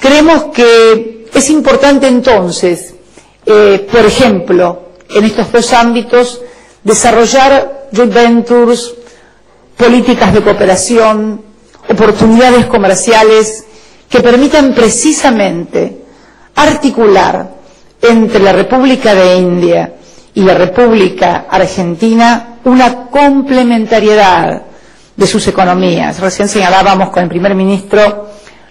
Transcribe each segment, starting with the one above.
Creemos que es importante entonces, eh, por ejemplo, en estos dos ámbitos, desarrollar joint ventures, políticas de cooperación, oportunidades comerciales que permitan precisamente articular entre la República de India y la República Argentina una complementariedad de sus economías. Recién señalábamos con el primer ministro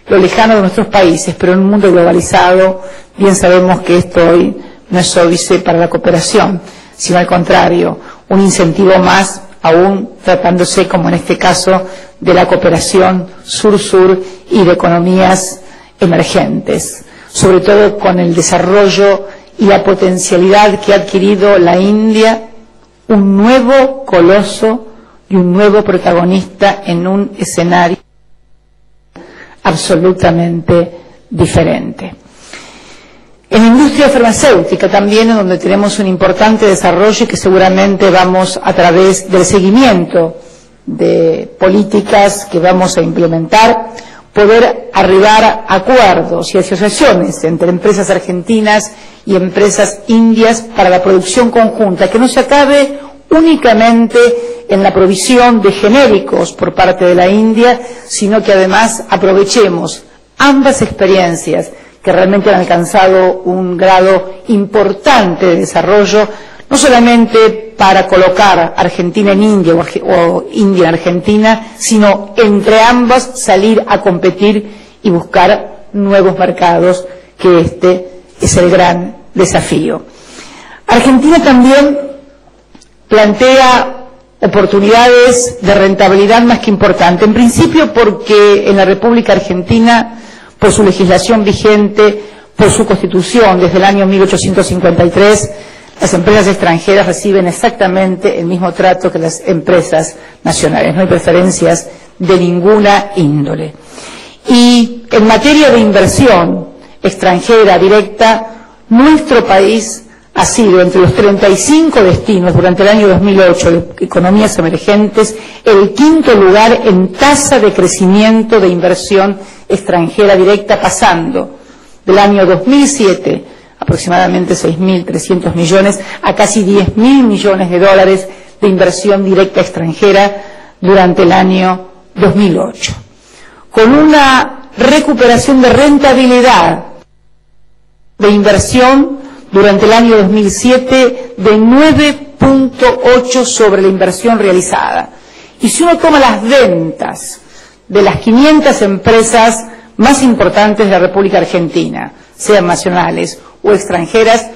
lo lejano de nuestros países, pero en un mundo globalizado bien sabemos que esto hoy no es óbice para la cooperación, sino al contrario, un incentivo más, aún tratándose, como en este caso, de la cooperación sur-sur y de economías emergentes, sobre todo con el desarrollo y la potencialidad que ha adquirido la India, un nuevo coloso y un nuevo protagonista en un escenario absolutamente diferente. En la industria farmacéutica también, en donde tenemos un importante desarrollo y que seguramente vamos a través del seguimiento de políticas que vamos a implementar, poder arribar a acuerdos y asociaciones entre empresas argentinas y empresas indias para la producción conjunta, que no se acabe únicamente en la provisión de genéricos por parte de la India, sino que además aprovechemos ambas experiencias que realmente han alcanzado un grado importante de desarrollo, no solamente para colocar Argentina en India o India en Argentina, sino entre ambas salir a competir y buscar nuevos mercados, que este es el gran desafío. Argentina también plantea oportunidades de rentabilidad más que importantes. En principio porque en la República Argentina, por su legislación vigente, por su constitución desde el año 1853, las empresas extranjeras reciben exactamente el mismo trato que las empresas nacionales. No hay preferencias de ninguna índole. Y en materia de inversión extranjera directa, nuestro país ha sido entre los 35 destinos durante el año 2008 de economías emergentes el quinto lugar en tasa de crecimiento de inversión extranjera directa, pasando del año 2007 aproximadamente 6.300 millones a casi 10.000 millones de dólares de inversión directa extranjera durante el año 2008, con una recuperación de rentabilidad de inversión durante el año 2007 de 9.8 sobre la inversión realizada. Y si uno toma las ventas de las 500 empresas más importantes de la República Argentina, sean nacionales o extranjeras,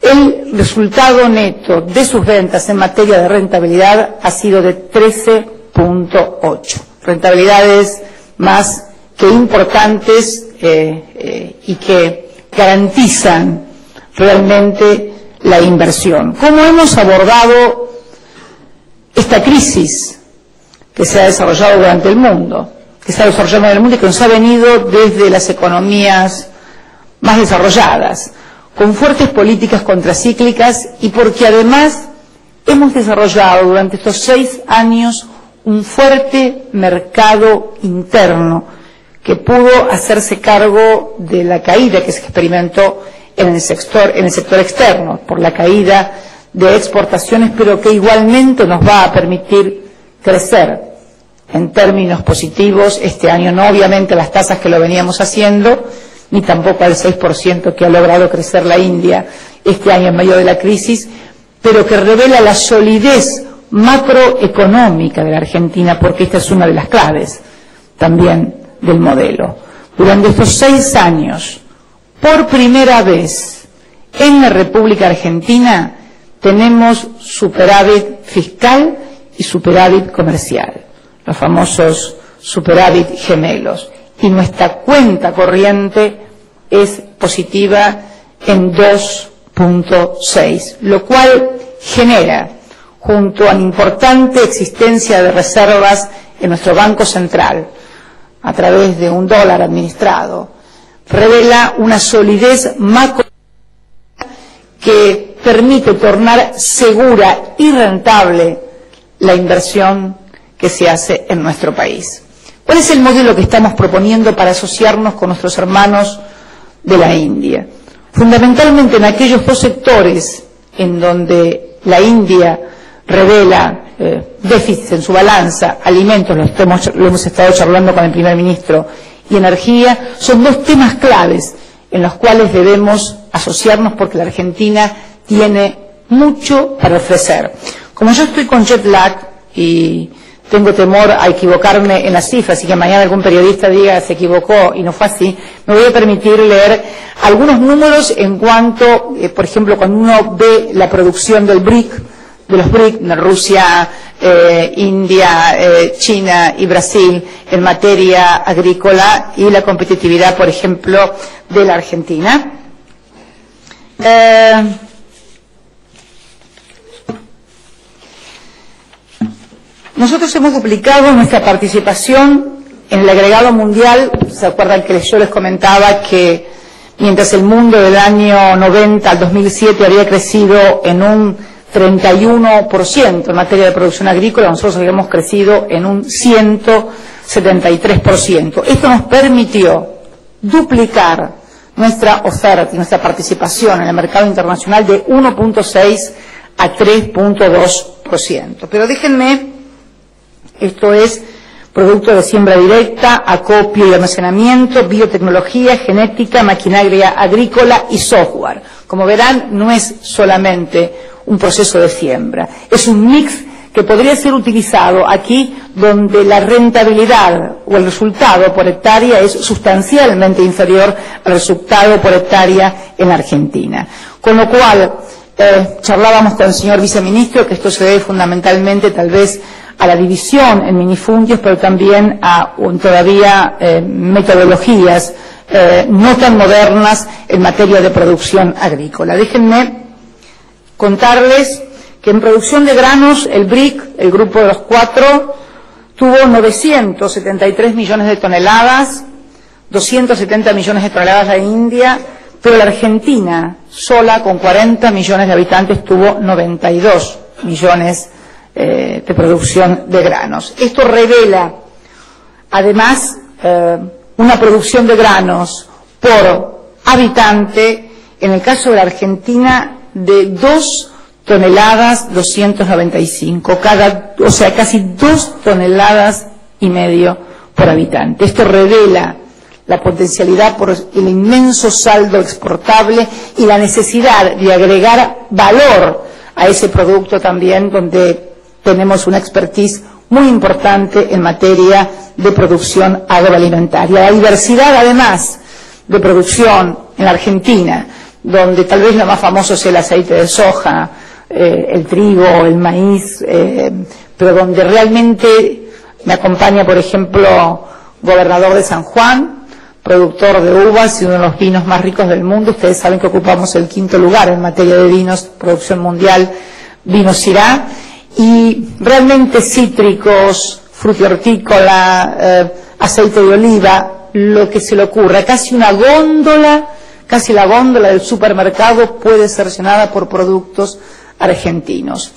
el resultado neto de sus ventas en materia de rentabilidad ha sido de 13.8. Rentabilidades más que importantes eh, eh, y que garantizan realmente la inversión. ¿Cómo hemos abordado esta crisis que se ha desarrollado durante el mundo, que se ha desarrollado en el mundo y que nos ha venido desde las economías más desarrolladas, con fuertes políticas contracíclicas y porque además hemos desarrollado durante estos seis años un fuerte mercado interno que pudo hacerse cargo de la caída que se experimentó en el sector, en el sector externo por la caída de exportaciones, pero que igualmente nos va a permitir crecer en términos positivos este año, no obviamente las tasas que lo veníamos haciendo, ni tampoco al 6% que ha logrado crecer la India este año en medio de la crisis, pero que revela la solidez macroeconómica de la Argentina, porque esta es una de las claves también del modelo. Durante estos seis años, por primera vez en la República Argentina tenemos superávit fiscal y superávit comercial, los famosos superávit gemelos. Y nuestra cuenta corriente es positiva en 2.6, lo cual genera, junto a la importante existencia de reservas en nuestro Banco Central, a través de un dólar administrado, revela una solidez macro que permite tornar segura y rentable la inversión que se hace en nuestro país. ¿Cuál ¿Cuál es el modelo que estamos proponiendo para asociarnos con nuestros hermanos de la India? Fundamentalmente en aquellos dos sectores en donde la India revela eh, déficits en su balanza, alimentos, lo hemos estado charlando con el primer ministro, y energía, son dos temas claves en los cuales debemos asociarnos porque la Argentina tiene mucho para ofrecer. Como yo estoy con jet lag y tengo temor a equivocarme en las cifras y que mañana algún periodista diga se equivocó y no fue así, me voy a permitir leer algunos números en cuanto, eh, por ejemplo, cuando uno ve la producción del BRIC, de los BRIC, Rusia, eh, India, eh, China y Brasil, en materia agrícola y la competitividad, por ejemplo, de la Argentina. Eh, nosotros hemos duplicado nuestra participación en el agregado mundial. ¿Se acuerdan que yo les comentaba que mientras el mundo del año 90 al 2007 había crecido en un 31% en materia de producción agrícola, nosotros habíamos crecido en un 173%. Esto nos permitió duplicar nuestra oferta y nuestra participación en el mercado internacional de 1.6 a 3.2%. Pero déjenme, esto es producto de siembra directa, acopio y almacenamiento, biotecnología, genética, maquinaria agrícola y software. Como verán, no es solamente un proceso de siembra. Es un mix que podría ser utilizado aquí donde la rentabilidad o el resultado por hectárea es sustancialmente inferior al resultado por hectárea en Argentina. Con lo cual, eh, charlábamos con el señor viceministro que esto se debe fundamentalmente tal vez a la división en minifundios, pero también a todavía eh, metodologías eh, no tan modernas en materia de producción agrícola. Déjenme contarles que en producción de granos el BRIC, el grupo de los cuatro, tuvo 973 millones de toneladas, 270 millones de toneladas la India, pero la Argentina, sola con 40 millones de habitantes, tuvo 92 millones eh, de producción de granos. Esto revela, además, eh, una producción de granos por habitante, en el caso de la Argentina, de 2 toneladas 295, cada, o sea, casi 2 toneladas y medio por habitante. Esto revela la potencialidad por el inmenso saldo exportable y la necesidad de agregar valor a ese producto también, donde tenemos una expertise muy importante en materia de producción agroalimentaria. La diversidad, además, de producción en la Argentina, donde tal vez lo más famoso sea el aceite de soja, eh, el trigo, el maíz, eh, pero donde realmente me acompaña, por ejemplo, gobernador de San Juan, productor de uvas y uno de los vinos más ricos del mundo. Ustedes saben que ocupamos el quinto lugar en materia de vinos, producción mundial, vino Sirá, y realmente cítricos, frutihortícola, eh, aceite de oliva, lo que se le ocurra, casi una góndola Casi la góndola del supermercado puede ser llenada por productos argentinos.